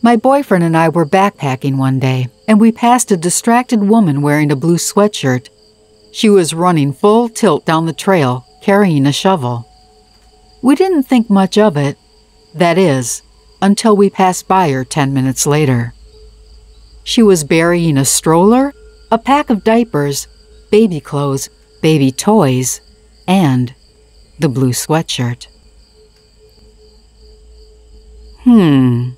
My boyfriend and I were backpacking one day, and we passed a distracted woman wearing a blue sweatshirt. She was running full tilt down the trail, carrying a shovel. We didn't think much of it, that is, until we passed by her 10 minutes later. She was burying a stroller, a pack of diapers, baby clothes, baby toys, and the blue sweatshirt. Hmm.